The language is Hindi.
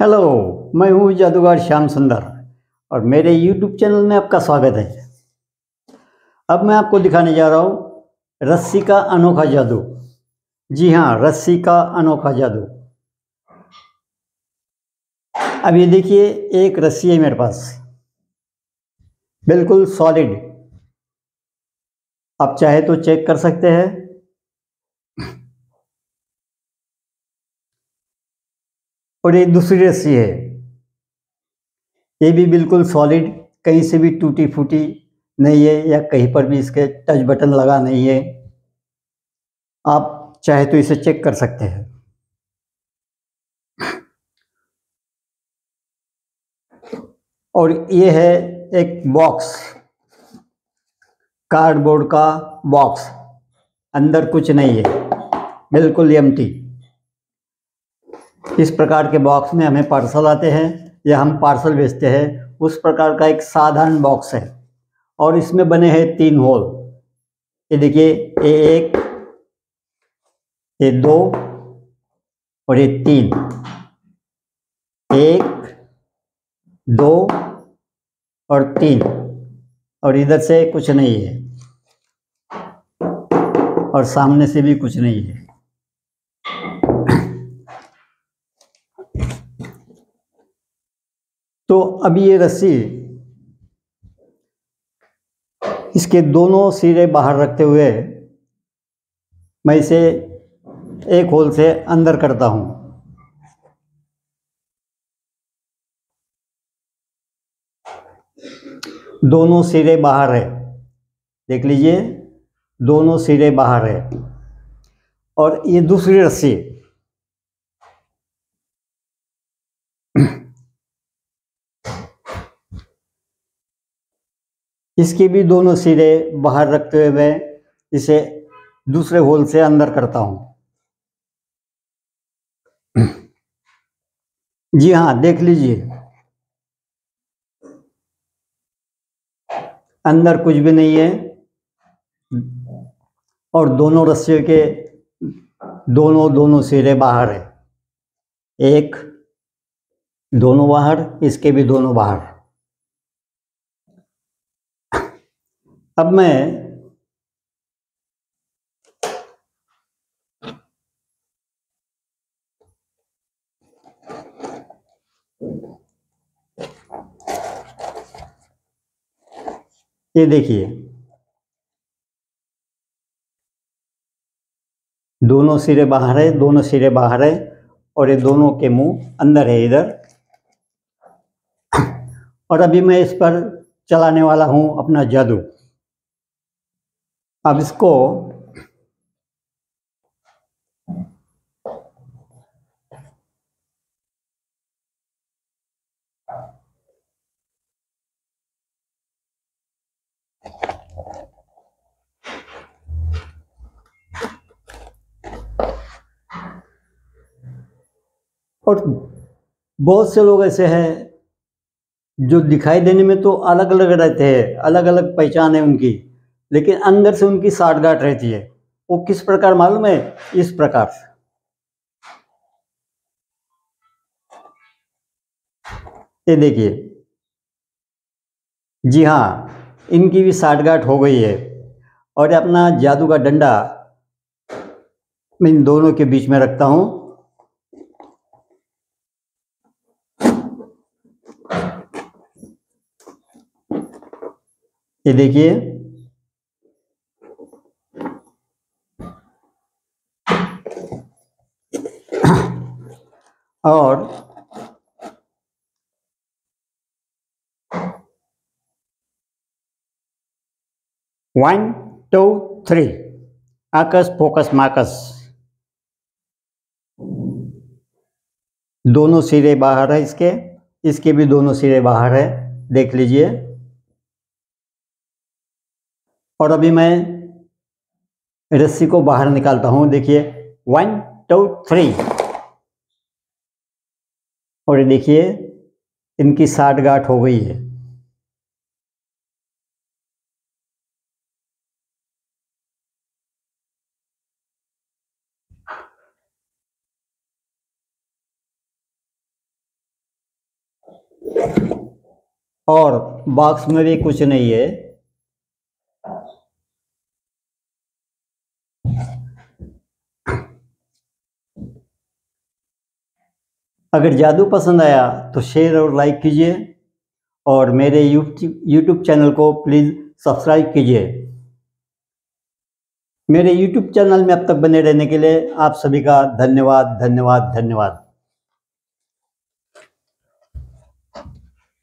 हेलो मैं हूँ जादूगर श्याम सुंदर और मेरे यूट्यूब चैनल में आपका स्वागत है। अब मैं आपको दिखाने जा रहा हूँ रस्सी का अनोखा जादू। जी हाँ रस्सी का अनोखा जादू। अब ये देखिए, एक रस्सी है मेरे पास। बिल्कुल सॉलिड आप चाहे तो चेक कर सकते हैं। और ये दूसरी रस्सी है। ये भी बिल्कुल सॉलिड कहीं से भी टूटी फूटी नहीं है या कहीं पर भी इसके टच बटन लगा नहीं है। आप चाहे तो इसे चेक कर सकते हैं। और ये है एक बॉक्स कार्डबोर्ड का बॉक्स अंदर कुछ नहीं है, बिल्कुल एम्प्टी इस प्रकार के बॉक्स में हमें पार्सल आते हैं, या हम पार्सल भेजते हैं, उस प्रकार का एक साधारण बॉक्स है। और इसमें बने हैं तीन होल ये देखिए, ये एक, ये दो, और ये तीन। एक, दो, और तीन। और इधर से कुछ नहीं है। और सामने से भी कुछ नहीं है। तो अभी ये रस्सी इसके दोनों सिरे बाहर रखते हुए मैं इसे एक होल से अंदर करता हूँ। दोनों सिरे बाहर है। देख लीजिए, दोनों सिरे बाहर है। और ये दूसरी रस्सी इसके भी दोनों सिरे बाहर रखते हुए मैं इसे दूसरे होल से अंदर करता हूँ। जी हाँ देख लीजिए। अंदर कुछ भी नहीं है और दोनों रस्सियों के दोनों दोनों सिरे बाहर है। एक दोनों बाहर, इसके भी दोनों बाहर। अब मैं ये देखिए, दोनों सिरे बाहर है, दोनों सिरे बाहर है और ये दोनों के मुँह अंदर है इधर। और अभी मैं इस पर चलाने वाला हूँ अपना जादू। अब इसको और बहुत से लोग ऐसे हैं जो दिखाई देने में तो अलग अलग रहते हैं अलग अलग पहचान है उनकी। लेकिन अंदर से उनकी साठगांठ रहती है। वो किस प्रकार मालूम है? इस प्रकार से। ये देखिए। जी हाँ इनकी भी साठगांठ हो गई है और अपना जादू का डंडा मैं इन दोनों के बीच में रखता हूँ। ये देखिए और वन टू थ्री आकस फोकस माकस दोनों सिरे बाहर है इसके। इसके भी दोनों सिरे बाहर है। देख लीजिए। और अभी मैं रस्सी को बाहर निकालता हूँ, देखिए। वन टू थ्री और देखिए, इनकी साठ गांठ हो गई है। और बॉक्स में भी कुछ नहीं है। अगर जादू पसंद आया तो शेयर और लाइक कीजिए और मेरे यूट्यूब चैनल को प्लीज़ सब्सक्राइब कीजिए। मेरे यूट्यूब चैनल में अब तक बने रहने के लिए आप सभी का धन्यवाद धन्यवाद धन्यवाद।